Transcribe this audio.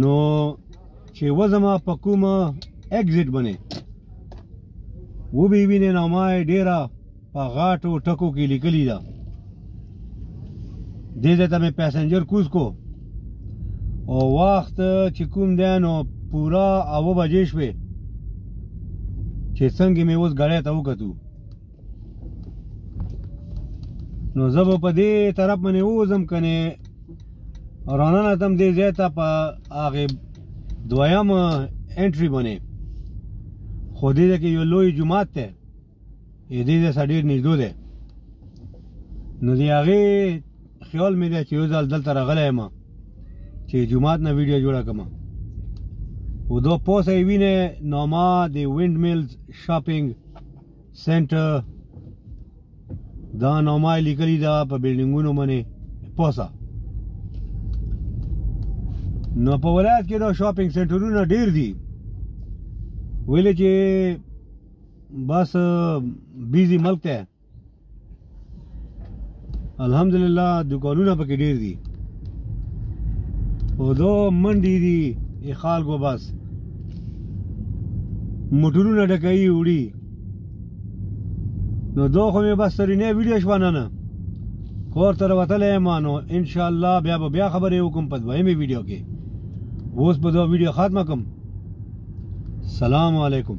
نو چې وزما په کومه ایگزیټ باندې و به وینې نو ما ډیره په غاټو ټکو کې لیکلی ده دې ځای ته مې پیسنجر کوز کو او وخت چې کوم دی نو پورا اوه بجې شوې چې څنګه مې اوس ګړی ته وکتو نو زه به په دې طرف باندې ووځم که نه راننوتم دې ځای ته په هغې دویم انټري باندې خو دې ځای کې یو لوی جومات دی دې ځای سره ډېر نږدې دی نو د هغې خیال مې دی چې یو ځل دلته راغلی یم چې جومات نه ویډیو جوړه کړم او دا پوسه یې وینې نو ما د وینډ میلز شاپینګ سنټر دا نامه لیکلی دا په بلډینګونو باندې پوسا نو په ولایت کې دا شاپینګ سنټرونه ډیر دي ویل چې بس بیزی ملک ته الحمدلله دکانونه پکې ډیر دي او دو منډي دي خلکو بس موټرونه ډکوي وړي نو دو خو مې بس ترینه ویډیو شوه نه نه کور ته راوتلی یم نو انشاءالله بیا به بیا خبرې وکړم په دویمې ویډیو کې اوس به دا ویډیو ختمه کړم سلام علیکم